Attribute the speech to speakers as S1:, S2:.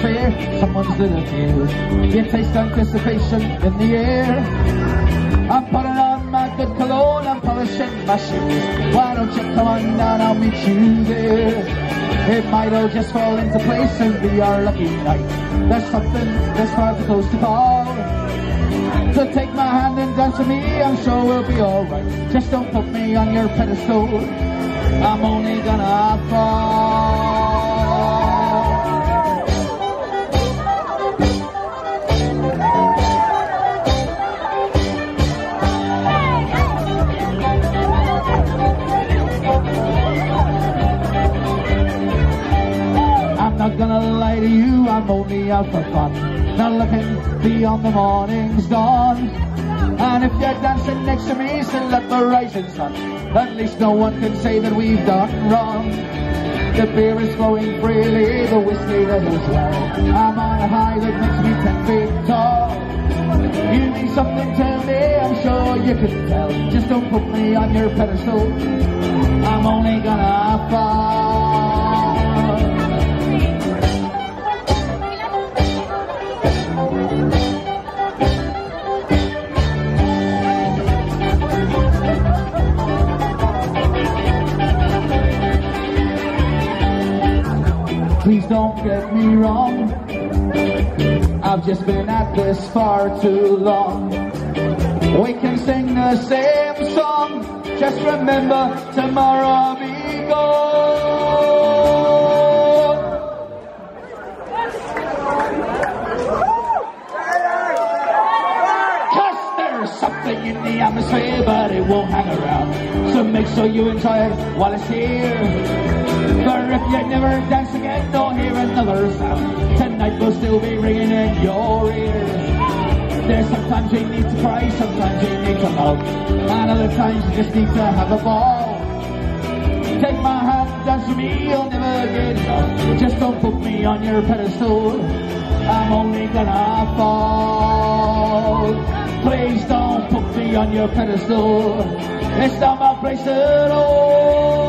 S1: someone's little ear. You taste anticipation in the air. I'm putting on my good cologne, I'm polishing my shoes. Why don't you come on down, I'll meet you there. It might all just fall into place and be our lucky night. There's something that's far too close to call. So take my hand and dance with me, I'm sure we'll be alright. Just don't put me on your pedestal, I'm only gonna fall. Lie to you, I'm only out for fun. Not looking beyond the morning's dawn. And if you're dancing next to me, still at the rising sun, at least no one can say that we've done wrong. The beer is flowing freely, the whiskey as well. I'm on a high that makes me ten feet tall. You mean something to me, I'm sure you can tell. Just don't put me on your pedestal. I'm only gonna fall. Please don't get me wrong. I've just been at this far too long. We can sing the same song. Just remember tomorrow be. Cause there's something in the atmosphere, but it won't hang around. So make sure you enjoy it while it's here. If you never dance again, don't hear another sound. Tonight will still be ringing in your ears. There's sometimes you need to cry, sometimes you need to love, and other times you just need to have a ball. Take my hand, dance with me, you'll never get enough. Just don't put me on your pedestal. I'm only gonna fall. Please don't put me on your pedestal. It's not my place at all.